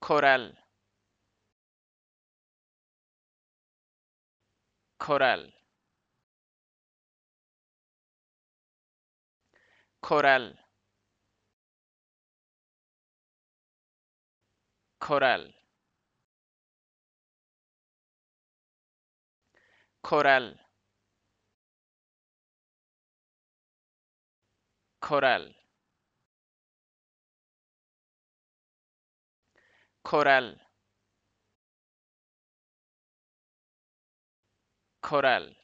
coral. Coral. Coral. Coral. Coral. Coral coral. Coral